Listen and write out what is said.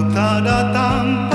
kau tak datang.